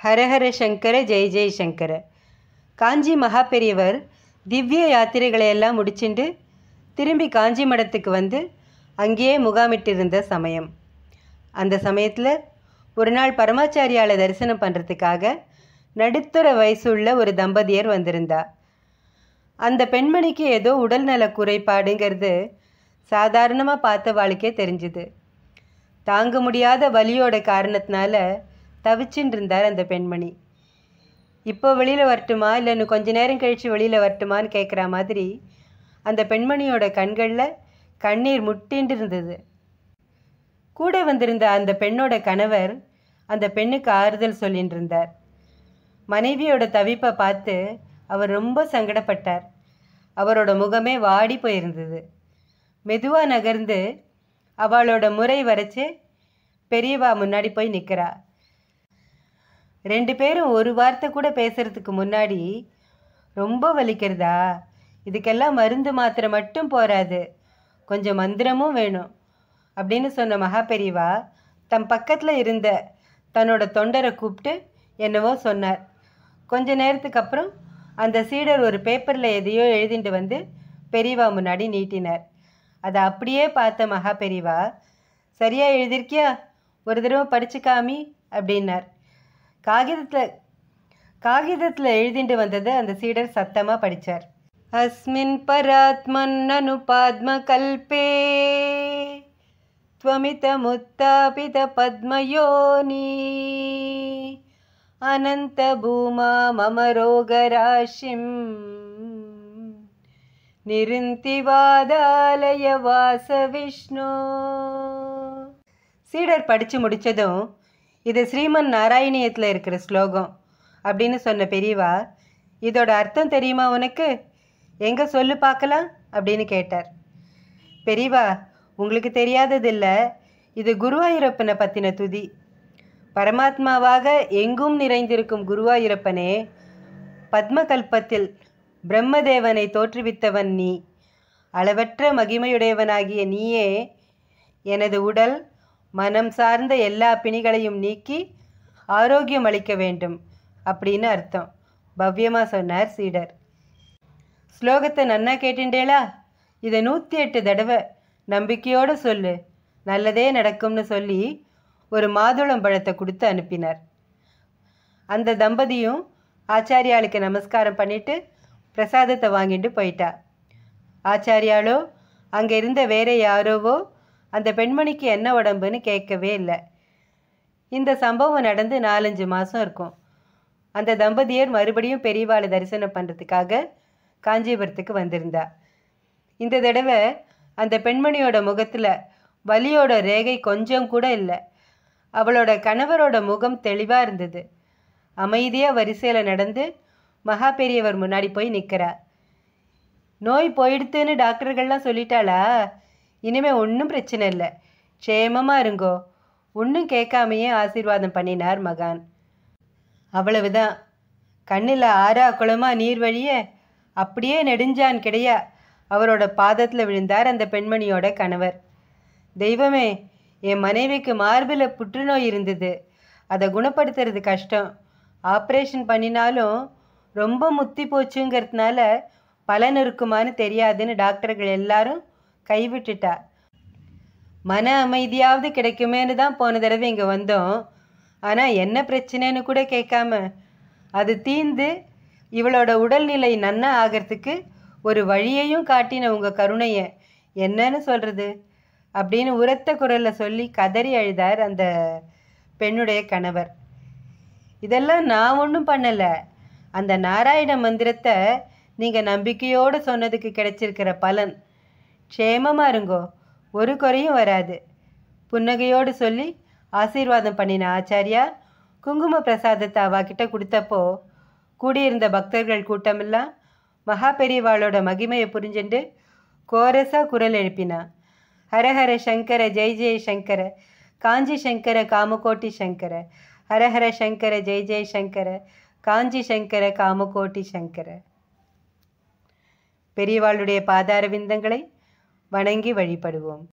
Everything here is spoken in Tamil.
ஹரஹர சங்கர ஜெய் ஜெய் சங்கர. காஞ்சி மகா பெரியவர் திவ்ய யாத்திரைகளை எல்லாம் முடிச்சுண்டு திரும்பி காஞ்சி மடத்துக்கு வந்து அங்கேயே முகாமிட்டிருந்த சமயம். அந்த சமயத்தில் ஒரு நாள் பரமாச்சாரியால தரிசனம் பண்ணுறதுக்காக நடுத்தர வயசுள்ள ஒரு தம்பதியர் வந்திருந்தா. அந்த பெண்மணிக்கு ஏதோ உடல்நல குறைபாடுங்கிறது சாதாரணமாக பார்த்த வாழ்க்கே தெரிஞ்சுது. தாங்க முடியாத வலியோட காரணத்தினால தவிச்சுட்டு இருந்தார் அந்த பெண்மணி. இப்போ வெளியில் வரட்டுமா? இல்லை இன்னும் கொஞ்ச நேரம் கழித்து வெளியில் வரட்டுமான்னு கேட்குற மாதிரி அந்த பெண்மணியோட கண்களில் கண்ணீர் முட்டின்று இருந்தது கூட வந்திருந்த அந்த பெண்ணோட கணவர் அந்த பெண்ணுக்கு ஆறுதல் சொல்லிட்டு இருந்தார் மனைவியோட தவிப்பை பார்த்து அவர் ரொம்ப சங்கடப்பட்டார். அவரோட முகமே வாடி போயிருந்தது. மெதுவாக நகர்ந்து அவளோட முறை வரைச்சு பெரியவா முன்னாடி போய் நிற்கிறா. ரெண்டு பேரும் ஒரு வார்த்தை கூட பேசுறதுக்கு முன்னாடி ரொம்ப வலிக்கிறதா? இதுக்கெல்லாம் மருந்து மாத்திரை மட்டும் போராது கொஞ்சம் மந்திரமும் வேணும். அப்படின்னு சொன்ன மகா பெரிவா தம் பக்கத்தில் இருந்த தன்னோட தொண்டரை கூப்பிட்டு என்னவோ சொன்னார். கொஞ்ச நேரத்துக்கு அப்புறம் அந்த சீடர் ஒரு பேப்பரில் எதையோ எழுதிட்டு வந்து பெரியவா முன்னாடி நீட்டினார். அதை அப்படியே பார்த்த மகா பெரியவா சரியாக எழுதியிருக்கியா? ஒரு தடவை படிச்சு காமி அப்படின்னார். காகிதத்தில் காகிதத்தில் எழுதிட்டு வந்ததை அந்த சீடர் சத்தமாக படித்தார் அஸ்மின் பராத்மன்னனு பாத்மகல்பே त्वमितमुत्तापित पद्मयोनी अनन्तभूमा मम रोगराशिं நிருந்திவாதாலய வாச விஷ்ணு சீடர் படித்து முடித்ததும் இது ஸ்ரீமன் நாராயணியத்தில் இருக்கிற ஸ்லோகம் அப்படின்னு சொன்ன பெரியவா இதோட அர்த்தம் தெரியுமா உனக்கு? எங்கே சொல்லு பார்க்கலாம் அப்படின்னு கேட்டார். பெரியவா உங்களுக்கு தெரியாததில்ல இது குருவாயூரப்பனை பற்றின துதி. பரமாத்மாவாக எங்கும் நிறைந்திருக்கும் குருவாயூரப்பனே பத்மகல்பத்தில் பிரம்மதேவனை தோற்றுவித்தவன் நீ. அளவற்ற மகிமையுடையவனாகிய நீயே எனது உடல் மனம் சார்ந்த எல்லா பிணிகளையும் நீக்கி ஆரோக்கியம் அளிக்க வேண்டும் அப்படின்னு அர்த்தம். பவ்யமாக சொன்னார் சீடர். ஸ்லோகத்தை நன்னா கேட்டுண்டேளா இதை நூற்றி எட்டு தடவை நம்பிக்கையோடு சொல்லு. நல்லதே நடக்கும்னு சொல்லி ஒரு மாதுளம் பழத்தை கொடுத்து அனுப்பினார். அந்த தம்பதியும் ஆச்சாரியாளுக்கு நமஸ்காரம் பண்ணிட்டு பிரசாதத்தை வாங்கிட்டு போயிட்டா. ஆச்சாரியாலோ அங்கே இருந்த வேற யாரோவோ அந்த பெண்மணிக்கு என்ன உடம்புன்னு கேட்கவே இல்லை. இந்த சம்பவம் நடந்து நாலஞ்சு மாதம் இருக்கும். அந்த தம்பதியர் மறுபடியும் பெரியவாளை தரிசனம் பண்ணுறதுக்காக காஞ்சிபுரத்துக்கு வந்திருந்தா இந்த தடவை அந்த பெண்மணியோட முகத்தில் வலியோட ரேகை கொஞ்சம் கூட இல்லை. அவளோட கணவரோட முகம் தெளிவாக இருந்தது. அமைதியாக வரிசையில் நடந்து மகா பெரியவர் முன்னாடி போய் நிற்கிறா நோய் போயிடுத்துன்னு டாக்டர்கள்லாம் சொல்லிட்டாளா? இனிமே ஒன்றும் பிரச்சனை இல்லை. க்ஷேமமாக இருங்கோ. ஒன்றும் கேட்காமையே ஆசீர்வாதம் பண்ணினார் மகான். அவ்வளவுதான். கண்ணில் ஆறா குளமாக நீர் வழிய அப்படியே நெடுஞ்சான் கிடையா. அவரோட பாதத்தில் விழுந்தார் அந்த பெண்மணியோட கணவர். தெய்வமே என் மனைவிக்கு மார்பில் புற்றுநோய் இருந்தது. அதை குணப்படுத்துறது கஷ்டம். ஆப்ரேஷன் பண்ணினாலும் ரொம்ப முத்தி போச்சுங்கிறதுனால பலன் இருக்குமான்னு தெரியாதுன்னு டாக்டர்கள் எல்லாரும் கைவிட்டுட்டா. மன அமைதியாவது கிடைக்குமேன்னு தான் போன தடவை இங்கே வந்தோம். ஆனால் என்ன பிரச்சனைன்னு கூட கேட்காம அது தீந்து இவளோட உடல்நிலை நன்னா ஆகிறதுக்கு ஒரு வழியையும் காட்டின உங்கள் கருணையை. என்னன்னு சொல்கிறது அப்படின்னு உரத்த குரலில் சொல்லி கதறி அழுதார் அந்த பெண்ணுடைய கணவர். இதெல்லாம் நான் ஒன்றும் பண்ணலை. அந்த நாராயண மந்திரத்தை நீங்கள் நம்பிக்கையோடு சொன்னதுக்கு கிடைச்சிருக்கிற பலன். க்ஷேமமாக இருங்கோ. ஒரு குறையும் வராது. புன்னகையோடு சொல்லி ஆசீர்வாதம் பண்ணின ஆச்சாரியா குங்கும பிரசாதத்தை அவாக்கிட்ட கொடுத்தப்போ கூடியிருந்த பக்தர்கள் கூட்டமெல்லாம் மகா பெரியவாளோட மகிமையை புரிஞ்சுண்டு கோரஸாக குரல் எழுப்பினா. ஹரஹர சங்கர ஜெய் ஜெய் சங்கர காஞ்சி சங்கர காமகோட்டி சங்கர. ஹரஹர சங்கர ஜெய் ஜெய் சங்கர காஞ்சி சங்கர காமகோட்டி சங்கர. பெரியவாளுடைய பாதார விந்தங்களை வணங்கி வழிபடுவோம்.